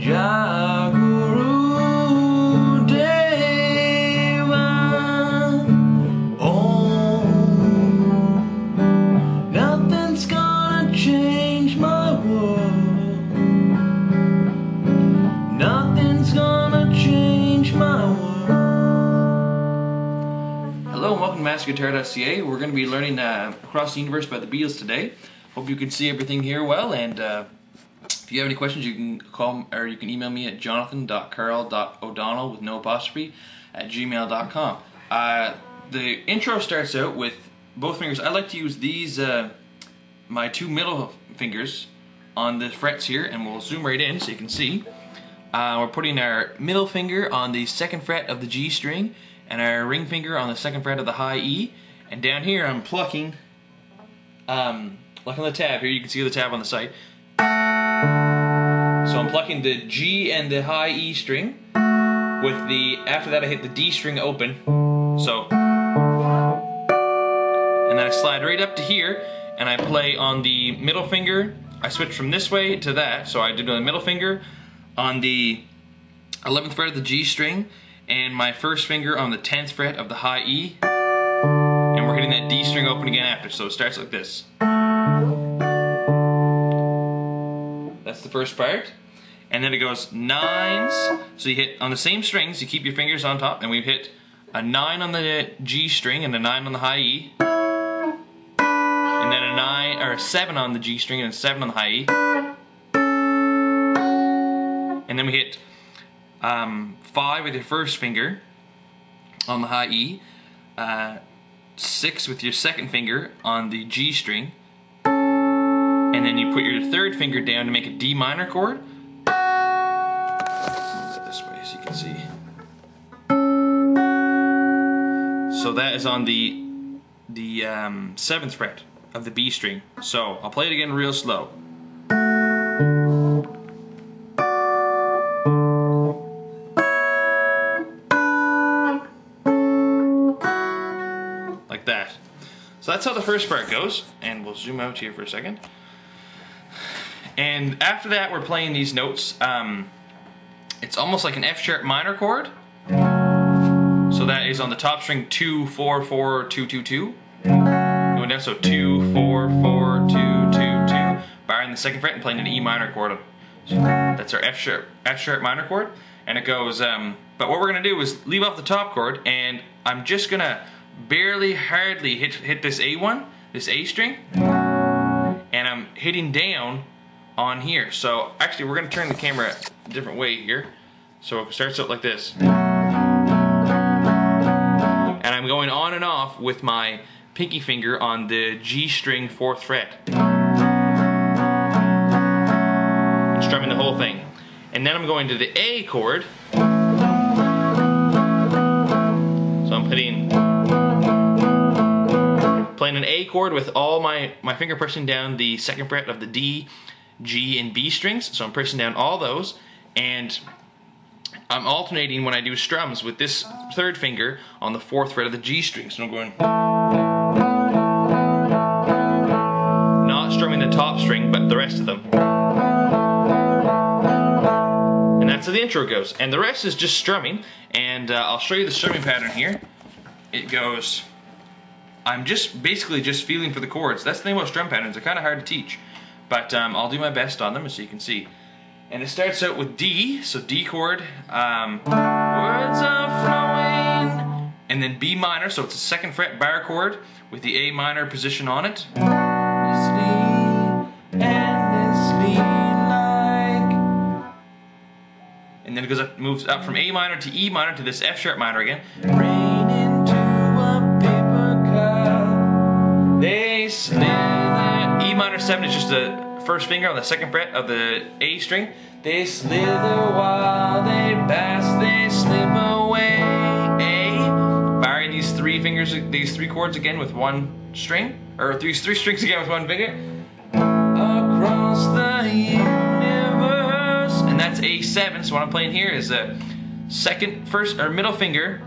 Jai Guru Deva Om oh, Nothing's gonna change my world Nothing's gonna change my world Hello and welcome to Master Guitar.ca. We're going to be learning uh, Across the Universe by the Beatles today. Hope you can see everything here well and uh, if you have any questions, you can call or you can email me at jonathan.carl.o'donnell with no apostrophe at gmail.com. Uh, the intro starts out with both fingers. I like to use these, uh, my two middle fingers on the frets here, and we'll zoom right in so you can see. Uh, we're putting our middle finger on the second fret of the G string and our ring finger on the second fret of the high E. And down here I'm plucking, um, like on the tab here, you can see the tab on the side. So I'm plucking the G and the high E string with the, after that I hit the D string open. So, and then I slide right up to here and I play on the middle finger. I switch from this way to that. So I do the middle finger, on the 11th fret of the G string and my first finger on the 10th fret of the high E and we're hitting that D string open again after so it starts like this that's the first part and then it goes nines. So you hit on the same strings. You keep your fingers on top. And we hit a 9 on the G string and a 9 on the high E. And then a 9 or a 7 on the G string and a 7 on the high E. And then we hit um, five with your first finger on the high E, uh, six with your second finger on the G string, and then you put your third finger down to make a D minor chord. So that is on the the um, seventh fret of the B string. So I'll play it again real slow. like that. So that's how the first part goes, and we'll zoom out here for a second. And after that, we're playing these notes. Um, it's almost like an F sharp minor chord. So that is on the top string 2, 4, 4, 2, 2, 2. Going down, so 2, 4, 4, 2, 2, 2. Barring the second fret and playing an E minor chord. So that's our F sharp, F sharp minor chord. And it goes, um, but what we're gonna do is leave off the top chord, and I'm just gonna barely hardly hit, hit this A1, this A string, and I'm hitting down on here. So actually we're gonna turn the camera a different way here. So it starts out like this. Going on and off with my pinky finger on the G string fourth fret. Strumming the whole thing. And then I'm going to the A chord. So I'm putting playing an A chord with all my, my finger pressing down the second fret of the D, G, and B strings. So I'm pressing down all those, and I'm alternating when I do strums with this third finger on the fourth fret of the G string. So I'm going... Not strumming the top string, but the rest of them. And that's how the intro goes. And the rest is just strumming, and uh, I'll show you the strumming pattern here. It goes... I'm just basically just feeling for the chords. That's the thing about strum patterns. They're kind of hard to teach. But um, I'll do my best on them so you can see. And it starts out with D, so D chord. Um, words are flowing. And then B minor, so it's a second fret bar chord with the A minor position on it. And then it goes up, moves up from A minor to E minor to this F sharp minor again. slither. E minor 7 is just the first finger on the second fret of the A string. They slither while they pass, they slip away. A. Barring these three fingers, these three chords again with one string, or these three strings again with one finger. Across the universe. And that's A7, so what I'm playing here is a second, first, or middle finger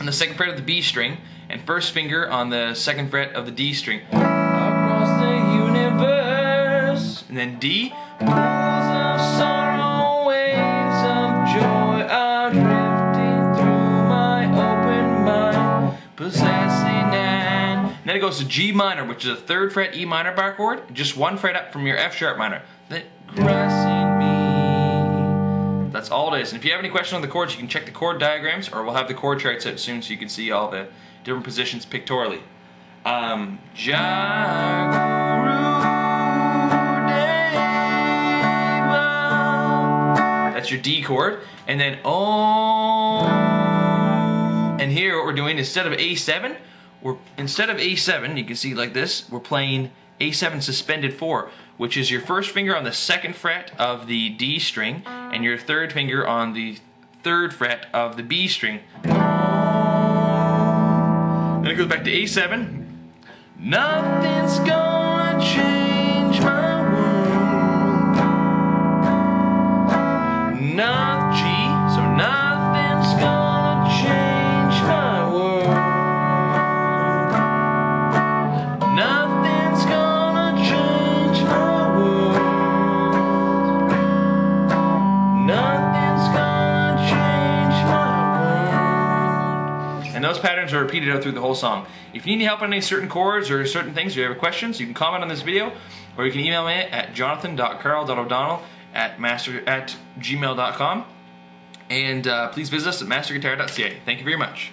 on the second fret of the B string, and first finger on the second fret of the D string. Mind, possessing and... Then it goes to G minor, which is a third fret E minor bar chord, just one fret up from your F sharp minor. Me. That's all it is. And if you have any questions on the chords, you can check the chord diagrams, or we'll have the chord charts out soon so you can see all the different positions pictorially. Um, That's your D chord. And then oh. And here what we're doing, instead of A7, we're instead of A7, you can see like this, we're playing A7 suspended 4, which is your first finger on the second fret of the D string and your third finger on the third fret of the B string. Then it goes back to A7. Nothing's gonna change those patterns are repeated out through the whole song. If you need help on any certain chords or certain things, or you have questions, you can comment on this video, or you can email me at jonathan.carl.o'donnell at master at gmail.com. And uh, please visit us at masterguitar.ca. Thank you very much.